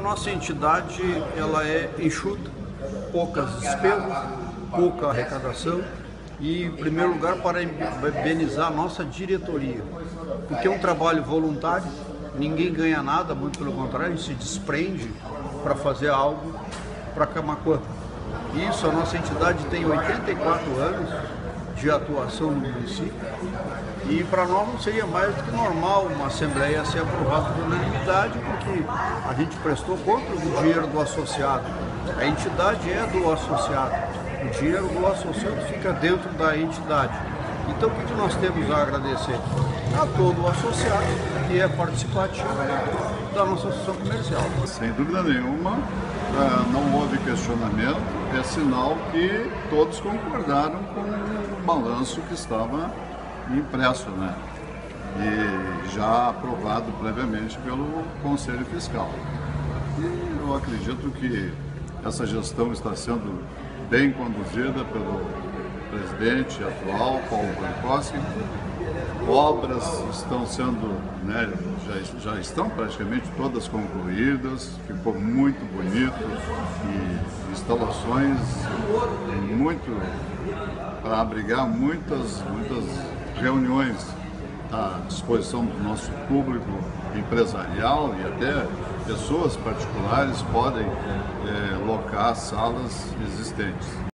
nossa entidade ela é enxuta, poucas despesas, pouca arrecadação e, em primeiro lugar, parabenizar a nossa diretoria, porque é um trabalho voluntário, ninguém ganha nada, muito pelo contrário, se desprende para fazer algo para Camacuã. Isso, a nossa entidade tem 84 anos de atuação no município e para nós não seria mais do que normal uma Assembleia ser aprovada por unanimidade, porque a gente prestou conta do dinheiro do associado. A entidade é do associado. O dinheiro do associado fica dentro da entidade. Então o que nós temos a agradecer? A todo o associado que é participativo da nossa associação comercial. Sem dúvida nenhuma, é, não houve questionamento, é sinal que todos concordaram com o balanço que estava impresso, né? E já aprovado previamente pelo Conselho Fiscal. E eu acredito que essa gestão está sendo bem conduzida pelo presidente atual, Paulo Borkowski. Obras estão sendo, né, já, já estão praticamente todas concluídas, ficou muito bonito e instalações muito para abrigar muitas, muitas reuniões à disposição do nosso público empresarial e até pessoas particulares podem é, locar salas existentes.